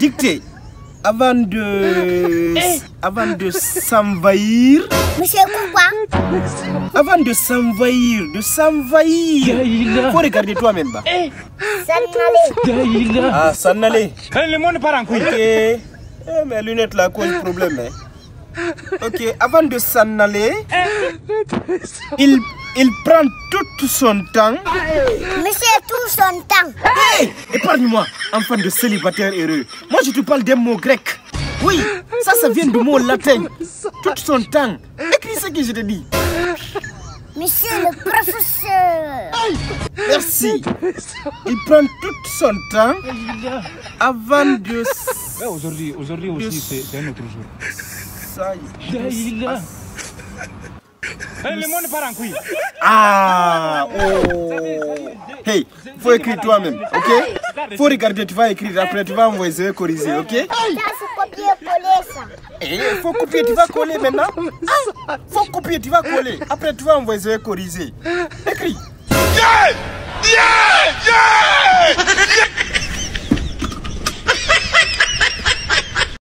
dictez. Avant de... Avant de s'envahir... Monsieur pourquoi? Avant de s'envahir, de s'envahir. Faut regarder toi-même. bah. Sanale. Ah, s'en aller. Le monde part en couille. Ok. Eh, mes lunettes là causent problème. Hein. Ok, avant de s'en aller, il, il prend tout son temps. Monsieur tout son temps. Hey, épargne-moi, enfant de célibataire heureux. Moi, je te parle d'un mot grec. Oui, ça, ça vient du mot latin. Tout son temps. Écris ce que je te dis. Monsieur le professeur. Merci. Il prend tout son temps avant de... Aujourd'hui, aujourd'hui aussi, c'est un autre jour. ça- Eh, Le monde part en couille. Ah, oh. Hey, faut écrire toi-même, ok? Faut regarder, tu vas écrire, après tu vas envoyer, corriger, ok? Ça. Eh, faut copier, tu vas coller maintenant Ah, Faut copier, tu vas coller, après tu vas envoyer, corriger. Écris Yeah! Yeah! Yeah!